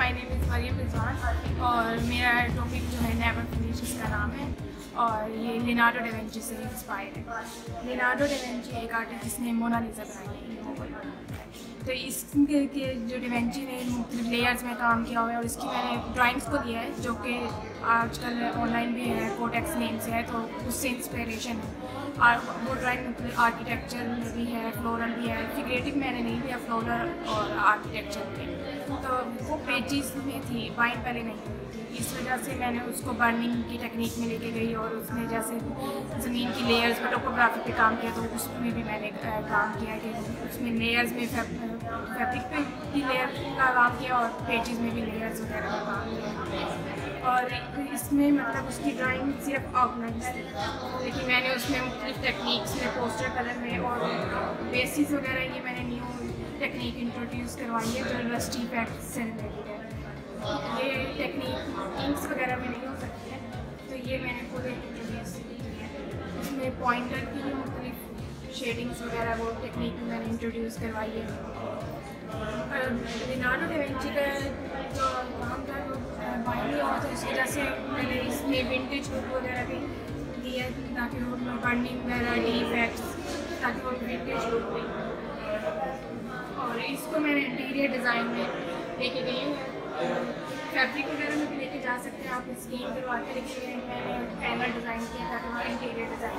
مائی نیم از مریم رضوان اور میرا ٹاپک جو ہے نیور فنش اس کا نام ہے اور یہ لینارڈو ڈیونچی سے انسپائر ہے۔ لینارڈو ڈیونچی ایک آرٹسٹ جس نے مونالیزا بنائی ہے۔ تو اس کے جو ڈیونچی نے مختلف لیئرز میں کام کیا ہوا ہے اور اس کی میں نے ڈرائنگس کو دیا ہے جو کہ آج کل آن لائن بھی ہے کوٹیکس نیم سے ہے، تو اس سے انسپریشن ہے۔ اور وہ ڈرائنگ مختلف آرکیٹیکچر میں بھی ہے فلورل بھی ہے۔ فگریٹو میں نے نہیں دیا فلورل اور آرکیٹیکچر میں۔ وہ پیجز میں تھی وائن پہلے نہیں۔ ہوئی تھی اس وجہ سے میں نے اس کو برننگ کی ٹیکنیک میں لے کے گئی اور اس میں جیسے زمین کی لیئرز پہ ٹوپوگرافی پہ کام کیا تو اس میں بھی میں نے کام کیا کہ اس میں لیئرز میں فیبرک پہ بھی لیئر کا کام کیا اور پیجز میں بھی لیئرز وغیرہ کا کام کیا اور اس میں مطلب اس کی ڈرائنگ صرف آؤٹ تھی لیکن میں نے اس میں مختلف ٹیکنیکس میں پوسٹر کلر میں اور بیسز وغیرہ یہ میں نے نیو ٹیکنیک انٹروڈیوس کروائی ہے جو رسٹی پیکٹ سے ریلیٹڈ ہے یہ ٹیکنیک انکس وغیرہ میں نہیں ہو سکتی ہے تو یہ میں نے خود انٹروڈیوس کی ہے اس میں پوائنٹر کی بھی مختلف شیڈنگس وغیرہ وہ ٹیکنیک میں نے انٹروڈیوس کروائی ہے لینارڈو ڈیونچی کا جو کام تھا وہ بائنڈ ہوا تو اس وجہ سے میں نے اس میں ونٹیج بک وغیرہ بھی دی ہے تاکہ وہ برننگ وغیرہ ڈی فیکٹس تاکہ وہ ونٹیج لک ہوئی اور اس کو میں نے انٹیریئر ڈیزائن میں لے کے گئی ہوں۔ فیبرک وغیرہ میں بھی لے کے جا سکتے ہیں، آپ اسکین کروا کے لیکن میں نے پینل ڈیزائن کیا تاکہ وہ انٹیریئر ڈیزائن